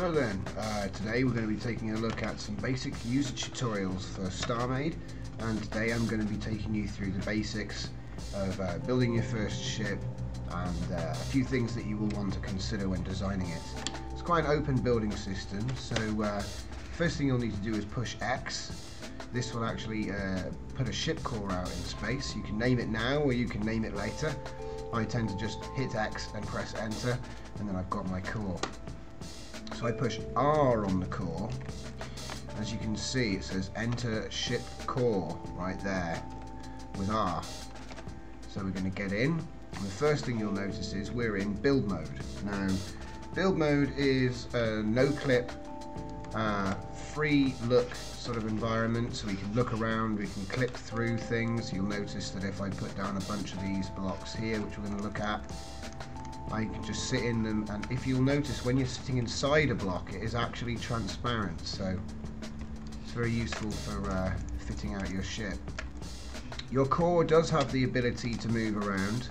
So then, uh, today we're going to be taking a look at some basic user tutorials for StarMade and today I'm going to be taking you through the basics of uh, building your first ship and uh, a few things that you will want to consider when designing it. It's quite an open building system so uh, first thing you'll need to do is push X. This will actually uh, put a ship core out in space. You can name it now or you can name it later. I tend to just hit X and press enter and then I've got my core. So I push R on the core. As you can see, it says enter ship core right there with R. So we're going to get in. And the first thing you'll notice is we're in build mode. Now, build mode is a no clip, uh, free look sort of environment. So we can look around, we can clip through things. You'll notice that if I put down a bunch of these blocks here, which we're going to look at, I can just sit in them and if you'll notice when you're sitting inside a block it is actually transparent so it's very useful for uh, fitting out your ship. Your core does have the ability to move around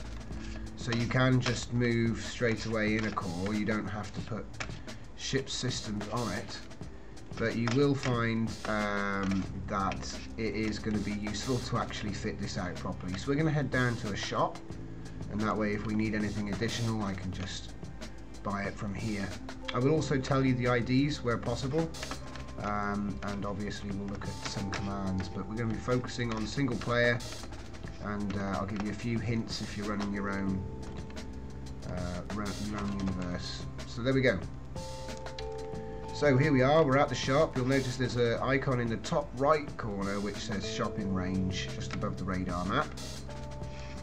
so you can just move straight away in a core. You don't have to put ship systems on it but you will find um, that it is going to be useful to actually fit this out properly. So we're going to head down to a shop and that way if we need anything additional I can just buy it from here. I will also tell you the IDs where possible um, and obviously we'll look at some commands but we're going to be focusing on single player and uh, I'll give you a few hints if you're running your own uh, own universe. So there we go. So here we are, we're at the shop. You'll notice there's an icon in the top right corner which says shopping range just above the radar map.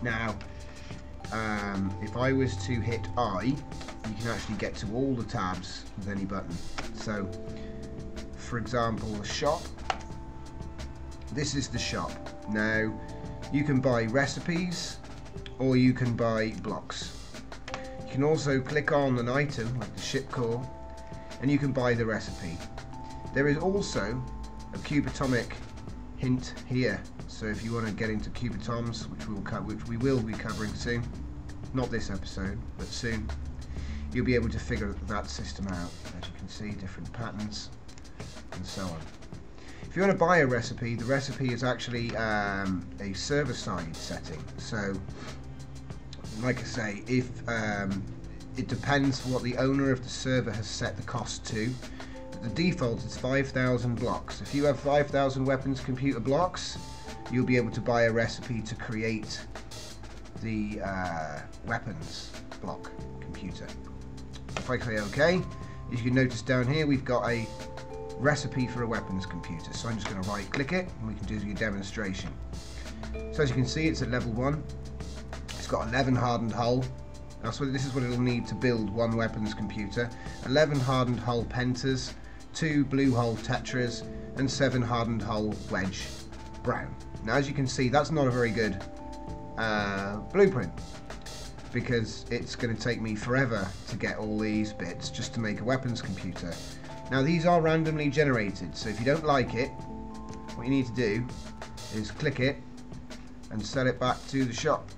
Now um, if I was to hit I, you can actually get to all the tabs with any button. So, for example, the shop. This is the shop. Now, you can buy recipes or you can buy blocks. You can also click on an item like the ship core and you can buy the recipe. There is also a cubatomic hint here. So if you want to get into cubatoms, which we will which we will be covering soon, not this episode, but soon, you'll be able to figure that system out. As you can see, different patterns and so on. If you want to buy a recipe, the recipe is actually um, a server-side setting. So, like I say, if um, it depends what the owner of the server has set the cost to. The default is 5,000 blocks. If you have 5,000 weapons computer blocks, you'll be able to buy a recipe to create the uh, weapons block computer. If I click OK, as you can notice down here, we've got a recipe for a weapons computer. So I'm just going to right click it and we can do a demonstration. So as you can see, it's at level 1. It's got 11 hardened hull. That's what, this is what it'll need to build one weapons computer. 11 hardened hull pentas, 2 blue hull tetras, and 7 hardened hull wedge brown. Now as you can see, that's not a very good uh, blueprint because it's going to take me forever to get all these bits just to make a weapons computer. Now these are randomly generated so if you don't like it what you need to do is click it and sell it back to the shop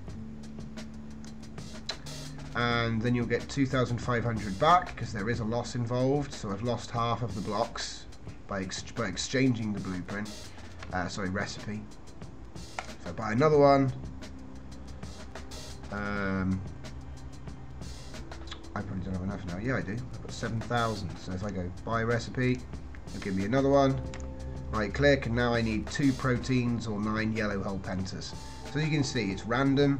and then you'll get 2,500 back because there is a loss involved so I've lost half of the blocks by, ex by exchanging the blueprint uh, sorry recipe if I buy another one um, I probably don't have enough now. Yeah, I do. I've got 7,000. So if I go buy recipe, it'll give me another one. Right click, and now I need two proteins or nine yellow hull pentas. So you can see it's random,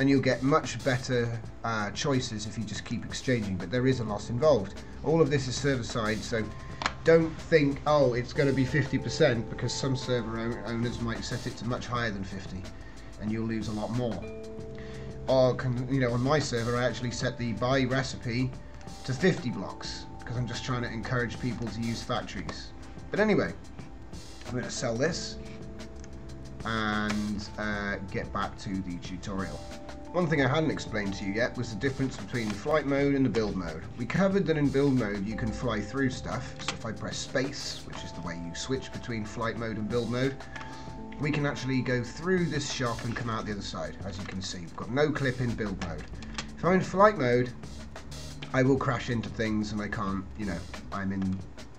and you'll get much better uh, choices if you just keep exchanging, but there is a loss involved. All of this is server side, so don't think, oh, it's going to be 50% because some server owners might set it to much higher than 50 and you'll lose a lot more. Or you know on my server I actually set the buy recipe to 50 blocks because I'm just trying to encourage people to use factories. But anyway I'm going to sell this and uh, get back to the tutorial one thing I hadn't explained to you yet was the difference between the flight mode and the build mode. We covered that in build mode you can fly through stuff, so if I press space, which is the way you switch between flight mode and build mode, we can actually go through this shop and come out the other side, as you can see. We've got no clip in build mode. If I'm in flight mode, I will crash into things and I can't, you know, I'm in,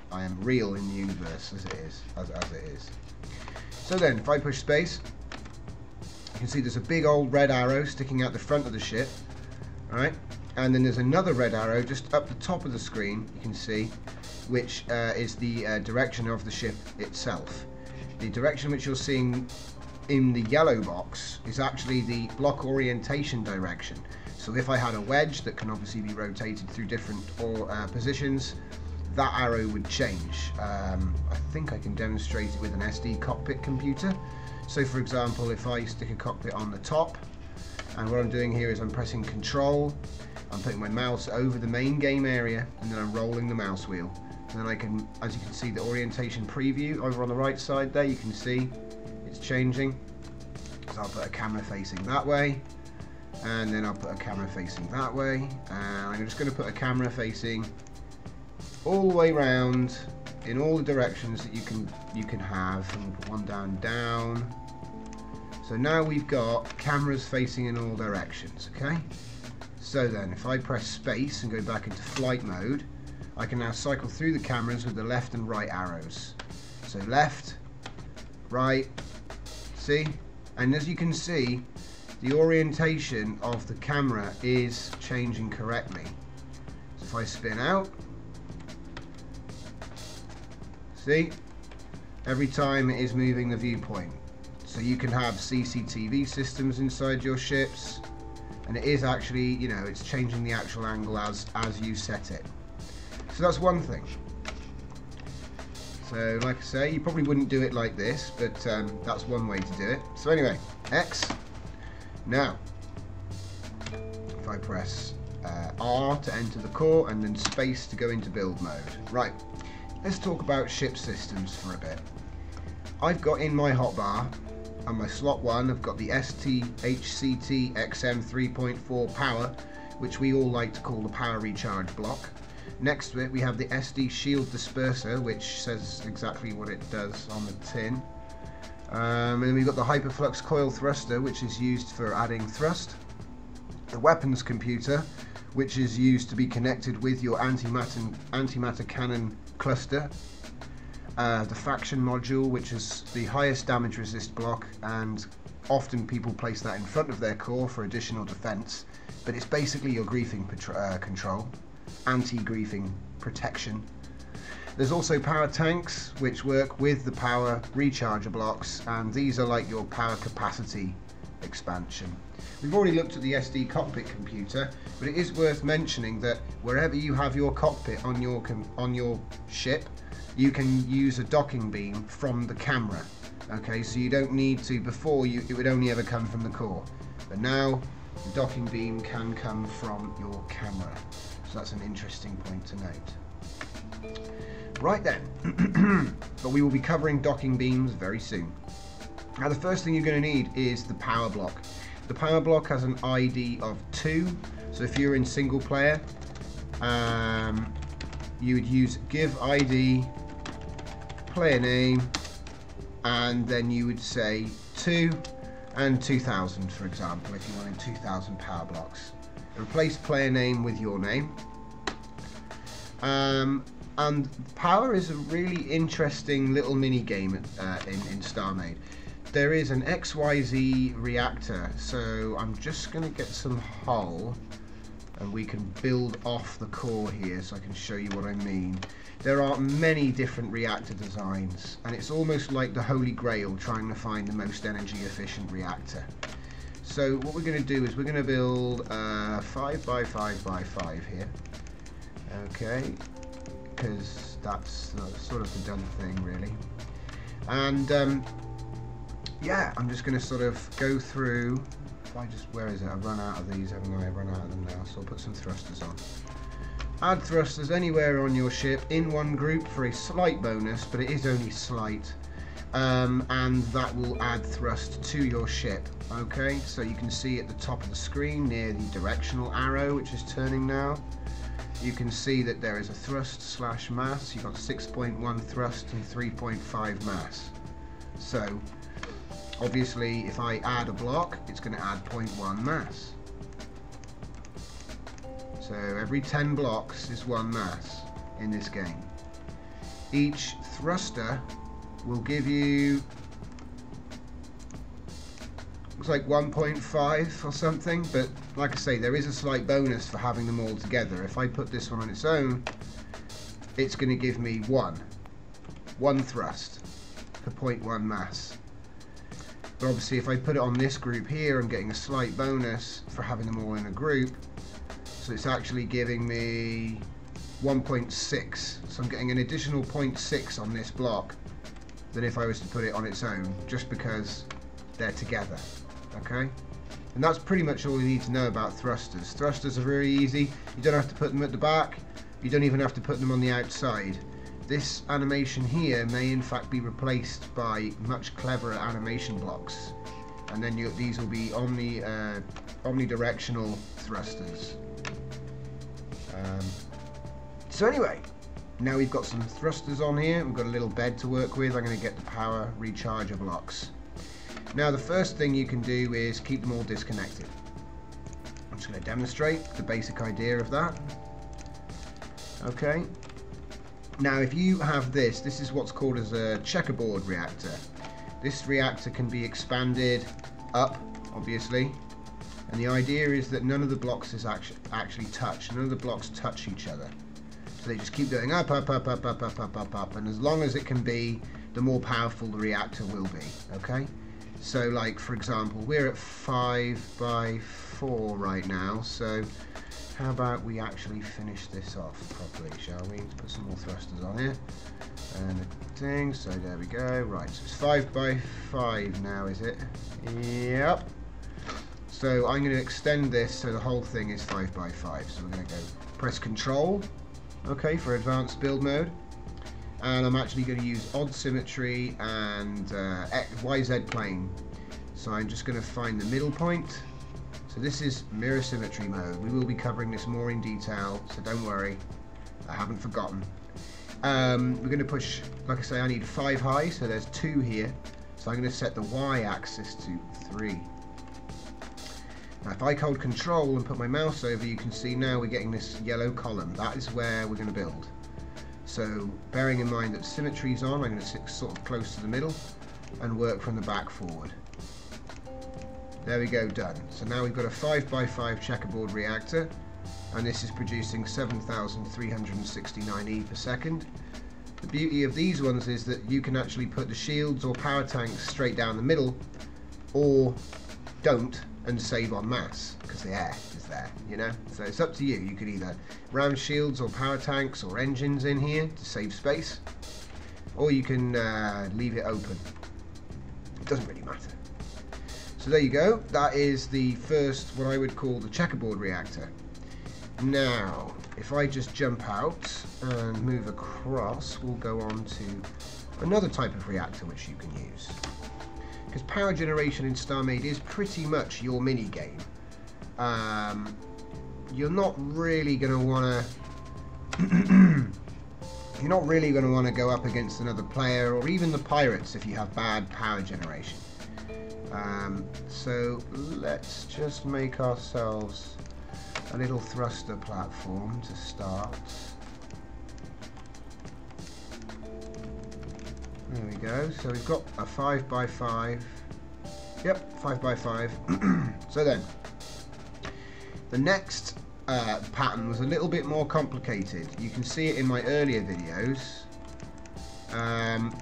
I am real in the universe as it is, as, as it is. So then, if I push space, can see there's a big old red arrow sticking out the front of the ship, right? And then there's another red arrow just up the top of the screen, you can see, which uh, is the uh, direction of the ship itself. The direction which you're seeing in the yellow box is actually the block orientation direction. So if I had a wedge that can obviously be rotated through different or, uh, positions, that arrow would change. Um, I think I can demonstrate it with an SD cockpit computer. So for example, if I stick a cockpit on the top, and what I'm doing here is I'm pressing control, I'm putting my mouse over the main game area, and then I'm rolling the mouse wheel. And then I can, as you can see, the orientation preview over on the right side there, you can see it's changing. So I'll put a camera facing that way, and then I'll put a camera facing that way, and I'm just going to put a camera facing all the way around in all the directions that you can you can have. And we'll put one down, down. So now we've got cameras facing in all directions. Okay. So then, if I press space and go back into flight mode, I can now cycle through the cameras with the left and right arrows. So left, right, see? And as you can see, the orientation of the camera is changing correctly. So if I spin out, see? Every time it is moving the viewpoint. So you can have CCTV systems inside your ships, and it is actually, you know, it's changing the actual angle as, as you set it. So that's one thing. So like I say, you probably wouldn't do it like this, but um, that's one way to do it. So anyway, X. Now, if I press uh, R to enter the core and then space to go into build mode. Right, let's talk about ship systems for a bit. I've got in my hotbar, on my slot 1, I've got the STHCT XM 3.4 power, which we all like to call the power recharge block. Next to it we have the SD shield disperser which says exactly what it does on the tin. Um, and we've got the hyperflux coil thruster which is used for adding thrust. The weapons computer which is used to be connected with your antimatter, antimatter cannon cluster. Uh, the faction module which is the highest damage resist block and often people place that in front of their core for additional defense but it's basically your griefing uh, control anti-griefing protection. There's also power tanks which work with the power recharger blocks and these are like your power capacity expansion. We've already looked at the SD cockpit computer, but it is worth mentioning that wherever you have your cockpit on your on your ship, you can use a docking beam from the camera. Okay, so you don't need to. Before you, it would only ever come from the core, but now the docking beam can come from your camera. So that's an interesting point to note. Right then, but we will be covering docking beams very soon. Now the first thing you're going to need is the power block. The power block has an ID of 2, so if you're in single player, um, you would use give ID, player name, and then you would say 2 and 2000 for example if you wanted 2000 power blocks. Replace player name with your name. Um, and Power is a really interesting little mini game uh, in, in StarMade. There is an XYZ reactor, so I'm just going to get some hull and we can build off the core here so I can show you what I mean. There are many different reactor designs and it's almost like the holy grail trying to find the most energy efficient reactor. So what we're going to do is we're going to build a 5 by 5 by 5 here. Okay, because that's sort of the done thing really. And um, yeah, I'm just going to sort of go through. If I just, where is it? I've run out of these, haven't I? I've run out of them now, so I'll put some thrusters on. Add thrusters anywhere on your ship in one group for a slight bonus, but it is only slight. Um, and that will add thrust to your ship okay? So you can see at the top of the screen near the directional arrow which is turning now. You can see that there is a thrust slash mass. You've got 6.1 thrust and 3.5 mass. So obviously if I add a block it's going to add 0.1 mass so every 10 blocks is one mass in this game. Each thruster will give you looks like 1.5 or something but like I say there is a slight bonus for having them all together. If I put this one on its own it's going to give me one. One thrust for 0.1 mass. But obviously if I put it on this group here I'm getting a slight bonus for having them all in a group it's actually giving me 1.6 so I'm getting an additional 0.6 on this block than if I was to put it on its own just because they're together okay? And that's pretty much all you need to know about thrusters. Thrusters are very easy. You don't have to put them at the back. You don't even have to put them on the outside. This animation here may in fact be replaced by much cleverer animation blocks. And then you, these will be omni uh, omnidirectional thrusters um, so anyway now we've got some thrusters on here we've got a little bed to work with I'm going to get the power recharger blocks now the first thing you can do is keep them all disconnected. I'm just going to demonstrate the basic idea of that. Okay. Now if you have this, this is what's called as a checkerboard reactor. This reactor can be expanded up, obviously, and the idea is that none of the blocks is actually, actually touch. None of the blocks touch each other. So they just keep going up, up, up, up, up, up, up, up, up, and as long as it can be, the more powerful the reactor will be, okay? So like for example, we're at 5 by 4 right now, so how about we actually finish this off properly, shall we? Put some more thrusters on here. And a thing, so there we go. Right, so it's 5 by 5 now, is it? Yep. So I'm going to extend this so the whole thing is 5 by 5 So we're going to go press control, okay, for advanced build mode and I'm actually going to use odd symmetry and uh, YZ plane. So I'm just going to find the middle point. So this is mirror symmetry mode. We will be covering this more in detail, so don't worry. I haven't forgotten. Um, we're going to push, like I say, I need 5 high, so there's 2 here. So I'm going to set the Y-axis to 3. Now if I hold control and put my mouse over, you can see now we're getting this yellow column. That is where we're going to build. So bearing in mind that symmetry is on, I'm going to sit sort of close to the middle and work from the back forward. There we go, done. So now we've got a 5x5 checkerboard reactor and this is producing 7,369 E per second. The beauty of these ones is that you can actually put the shields or power tanks straight down the middle or don't and save on mass because the air is there, you know? So it's up to you. You could either ram shields or power tanks or engines in here to save space, or you can uh, leave it open. It doesn't really matter. So there you go. That is the first, what I would call the checkerboard reactor. Now, if I just jump out and move across, we'll go on to another type of reactor which you can use because power generation in StarMade is pretty much your mini game. Um, you're not really going to want to. you're not really going to want to go up against another player or even the pirates if you have bad power generation. Um, so let's just make ourselves a little thruster platform to start. There we go. So we've got a 5 by 5 Yep, 5 by 5 so then, the next uh, pattern was a little bit more complicated. You can see it in my earlier videos. Um,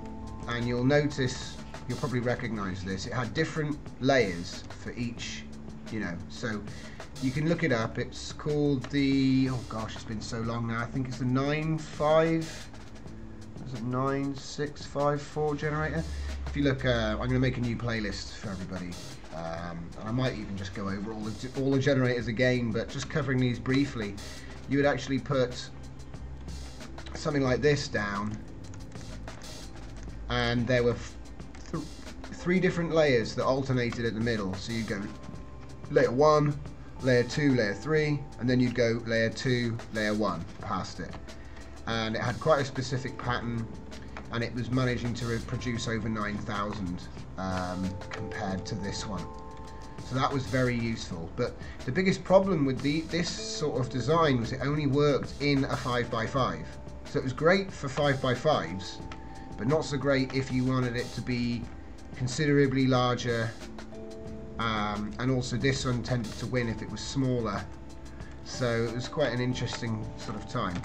and you'll notice, you'll probably recognize this, it had different layers for each, you know, so you can look it up. It's called the, oh gosh, it's been so long now. I think it's the 9.5 is it 9654 generator? If you look, uh, I'm going to make a new playlist for everybody. Um, and I might even just go over all the, all the generators again, but just covering these briefly, you would actually put something like this down, and there were th three different layers that alternated at the middle. So you go layer one, layer two, layer three, and then you'd go layer two, layer one past it and it had quite a specific pattern and it was managing to produce over 9,000 um, compared to this one. So that was very useful. But the biggest problem with the this sort of design was it only worked in a 5x5. So it was great for 5x5s, but not so great if you wanted it to be considerably larger. Um, and also this one tended to win if it was smaller. So it was quite an interesting sort of time.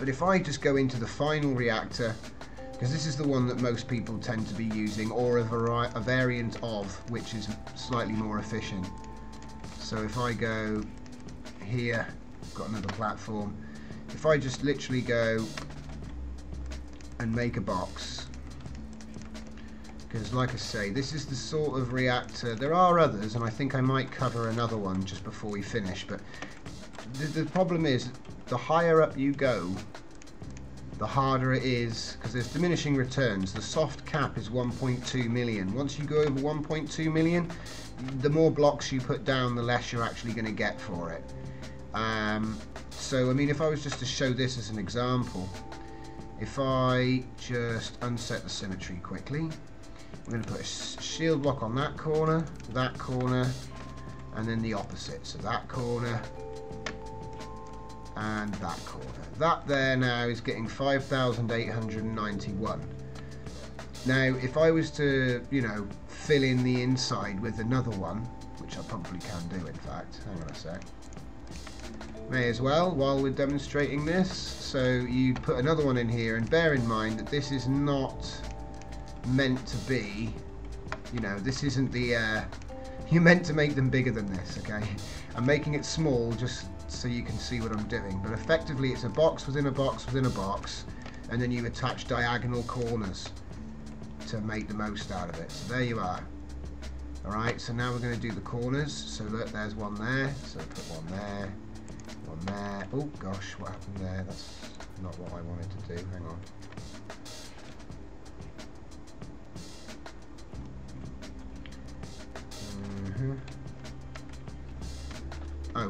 But if I just go into the final reactor, because this is the one that most people tend to be using, or a, vari a variant of, which is slightly more efficient. So if I go here, got another platform. If I just literally go and make a box, because like I say, this is the sort of reactor, there are others, and I think I might cover another one just before we finish, but the, the problem is, the higher up you go, the harder it is because there's diminishing returns. The soft cap is 1.2 million. Once you go over 1.2 million, the more blocks you put down, the less you're actually going to get for it. Um, so, I mean, if I was just to show this as an example, if I just unset the symmetry quickly, I'm going to put a shield block on that corner, that corner, and then the opposite. So that corner, and that corner. That there now is getting 5,891. Now, if I was to, you know, fill in the inside with another one, which I probably can do in fact, hang on a sec. May as well, while we're demonstrating this. So you put another one in here, and bear in mind that this is not meant to be, you know, this isn't the, uh, you're meant to make them bigger than this, okay? I'm making it small just so you can see what I'm doing. But effectively it's a box within a box within a box and then you attach diagonal corners to make the most out of it. So there you are. Alright, so now we're going to do the corners. So look, there's one there. So put one there, one there. Oh gosh, what happened there? That's not what I wanted to do. Hang on.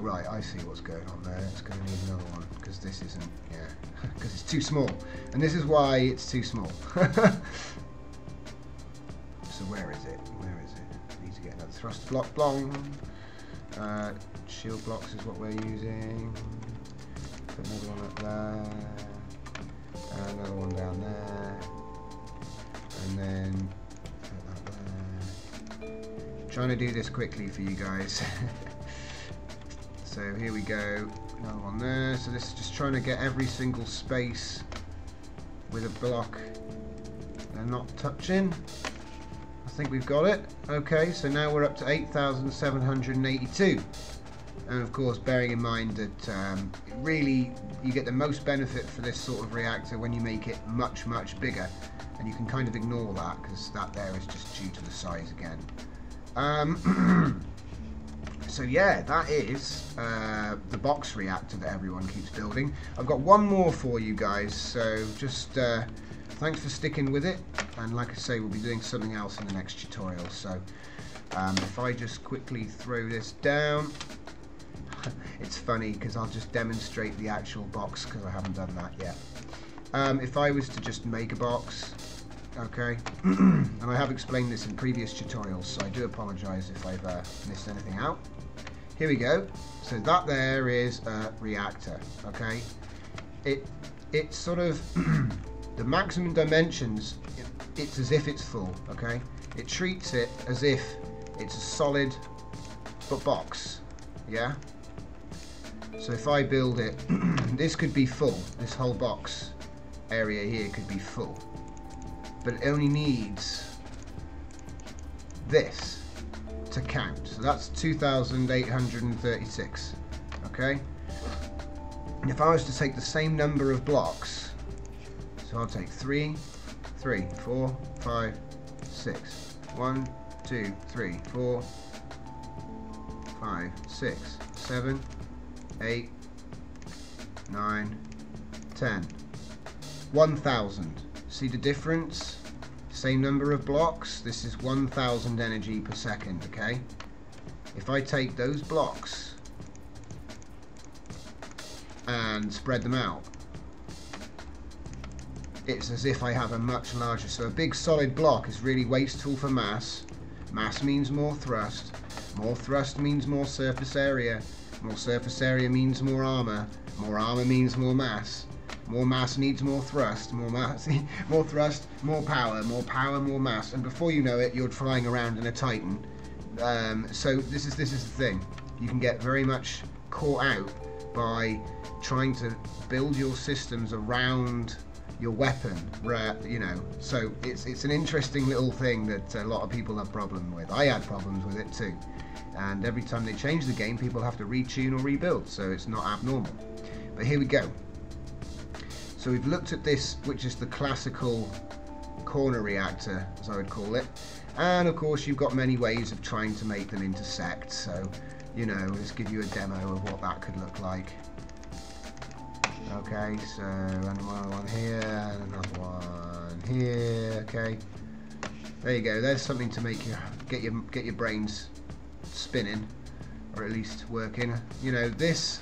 Right, I see what's going on there. It's going to need another one because this isn't, yeah, because it's too small. And this is why it's too small. so where is it? Where is it? I need to get another thrust block long. Uh, shield blocks is what we're using. Put another one up there. And another one down there. And then trying to do this quickly for you guys. So here we go, another one there. So this is just trying to get every single space with a block they're not touching. I think we've got it. Okay, so now we're up to 8,782. And of course, bearing in mind that um, really you get the most benefit for this sort of reactor when you make it much, much bigger. And you can kind of ignore that because that there is just due to the size again. Um, so yeah, that is uh, the box reactor that everyone keeps building. I've got one more for you guys, so just uh, thanks for sticking with it. And like I say, we'll be doing something else in the next tutorial. So um, if I just quickly throw this down, it's funny because I'll just demonstrate the actual box because I haven't done that yet. Um, if I was to just make a box, okay, and I have explained this in previous tutorials, so I do apologise if I've uh, missed anything out. Here we go. So that there is a reactor, okay? It It's sort of, the maximum dimensions, it's as if it's full, okay? It treats it as if it's a solid but box, yeah? So if I build it, this could be full, this whole box area here could be full. But it only needs this to count. So that's 2,836. Okay? And if I was to take the same number of blocks, so I'll take three, three, four, five, six, one, two, three, four, five, six, seven, eight, nine, ten. 1,000. See the difference? Same number of blocks, this is 1000 energy per second, okay? If I take those blocks and spread them out, it's as if I have a much larger, so a big solid block is really wasteful for mass. Mass means more thrust. More thrust means more surface area. More surface area means more armor. More armor means more mass. More mass needs more thrust. More mass, more thrust, more power. More power, more mass. And before you know it, you're flying around in a Titan. Um, so this is this is the thing. You can get very much caught out by trying to build your systems around your weapon, you know. So it's it's an interesting little thing that a lot of people have problem with. I had problems with it too. And every time they change the game, people have to retune or rebuild, so it's not abnormal. But here we go. So we've looked at this, which is the classical corner reactor, as I would call it. And of course, you've got many ways of trying to make them intersect. So, you know, let's give you a demo of what that could look like. Okay, so another one here, another one here. Okay, there you go. There's something to make you get your get your brains spinning, or at least working. You know, this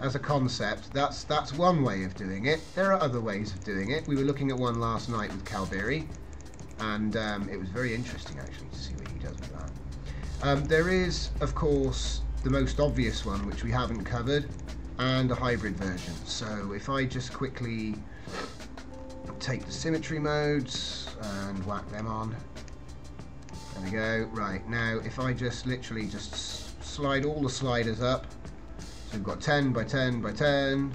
as a concept, that's that's one way of doing it. There are other ways of doing it. We were looking at one last night with Calberi, and um, it was very interesting actually to see what he does with that. Um, there is, of course, the most obvious one, which we haven't covered, and a hybrid version. So if I just quickly take the symmetry modes and whack them on. There we go. Right, now if I just literally just slide all the sliders up, we've got 10 by 10 by 10.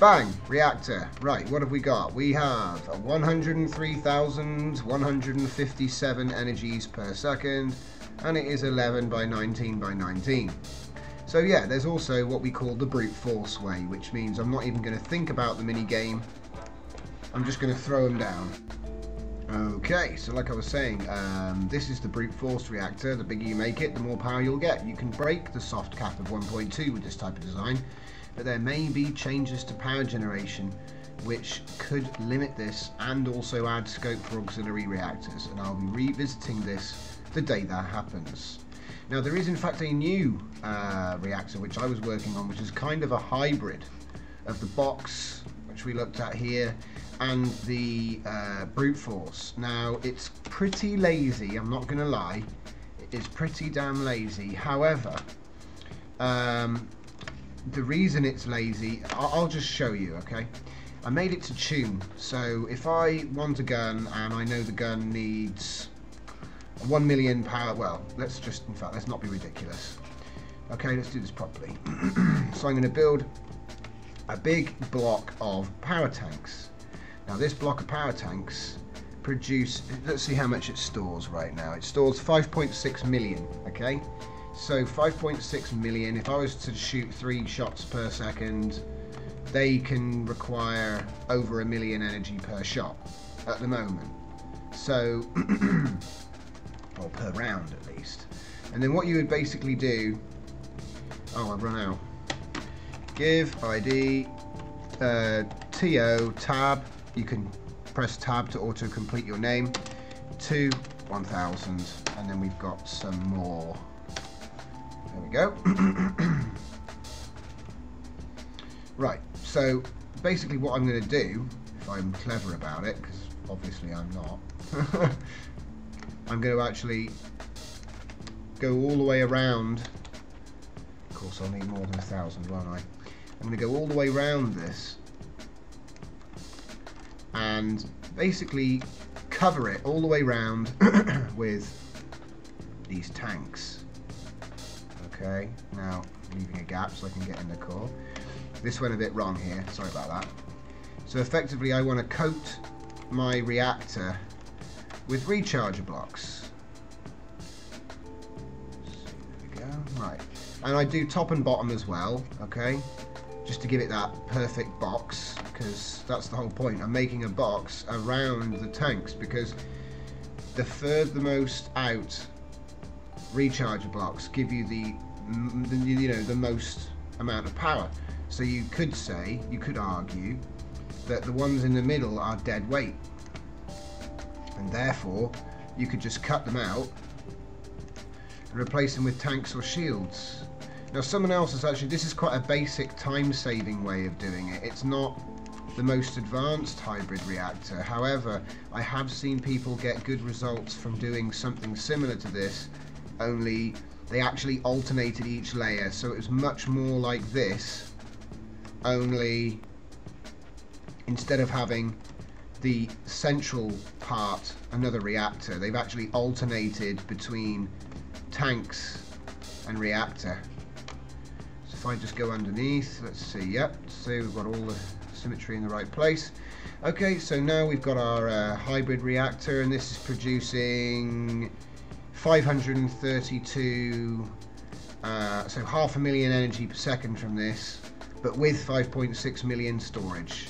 Bang! Reactor. Right, what have we got? We have 103,157 energies per second, and it is 11 by 19 by 19. So yeah, there's also what we call the brute force way, which means I'm not even going to think about the mini game. I'm just going to throw them down. Okay, so like I was saying, um, this is the brute force reactor. The bigger you make it, the more power you'll get. You can break the soft cap of 1.2 with this type of design, but there may be changes to power generation which could limit this and also add scope for auxiliary reactors, and I'll be revisiting this the day that happens. Now there is in fact a new uh, reactor which I was working on, which is kind of a hybrid of the box, which we looked at here, and the uh, brute force. Now it's pretty lazy, I'm not going to lie. It is pretty damn lazy. However, um, the reason it's lazy, I'll, I'll just show you, okay? I made it to tune, so if I want a gun and I know the gun needs 1 million power, well, let's just, in fact, let's not be ridiculous. Okay, let's do this properly. so I'm going to build a big block of power tanks. Now this block of power tanks produce, let's see how much it stores right now. It stores 5.6 million, okay? So 5.6 million, if I was to shoot three shots per second, they can require over a million energy per shot at the moment. So, or per round at least. And then what you would basically do, oh I've run out. Give ID uh, TO tab. You can press tab to auto complete your name to 1000 and then we've got some more. There we go. Right so basically what I'm going to do if I'm clever about it because obviously I'm not I'm going to actually go all the way around. Of course I'll need more than a thousand won't I I'm going to go all the way around this and basically cover it all the way around with these tanks. Okay, now leaving a gap so I can get in the core. This went a bit wrong here, sorry about that. So effectively I want to coat my reactor with recharger blocks. there we go, right. And I do top and bottom as well, okay? Just to give it that perfect box because that's the whole point. I'm making a box around the tanks because the furthermost out recharger blocks give you the, the you know the most amount of power. So you could say, you could argue that the ones in the middle are dead weight. And therefore, you could just cut them out and replace them with tanks or shields. Now someone else has actually, this is quite a basic time saving way of doing it. It's not the most advanced hybrid reactor. However, I have seen people get good results from doing something similar to this, only they actually alternated each layer, so it was much more like this, only instead of having the central part another reactor, they've actually alternated between tanks and reactor. If I just go underneath, let's see, yep, so we've got all the symmetry in the right place. Okay, so now we've got our uh, hybrid reactor and this is producing 532, uh, so half a million energy per second from this, but with 5.6 million storage.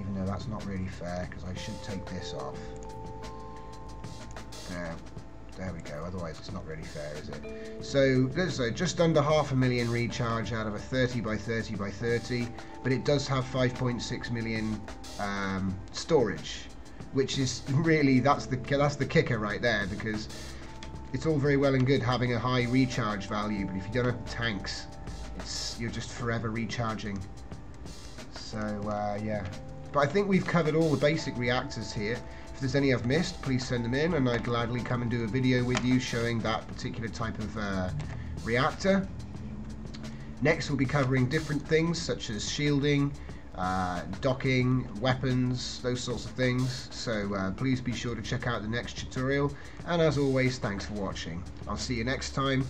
Even though that's not really fair because I should take this off. There, there we go, otherwise it's not really fair, is it? So, let's say just under half a million recharge out of a 30 by 30 by 30, but it does have 5.6 million um, storage, which is really, that's the, that's the kicker right there, because it's all very well and good having a high recharge value, but if you don't have tanks, it's you're just forever recharging. So, uh, yeah. But I think we've covered all the basic reactors here. If there's any I've missed, please send them in and I'd gladly come and do a video with you showing that particular type of uh, reactor. Next we'll be covering different things such as shielding, uh, docking, weapons, those sorts of things. So uh, please be sure to check out the next tutorial. And as always, thanks for watching. I'll see you next time.